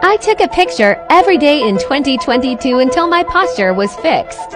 I took a picture every day in 2022 until my posture was fixed.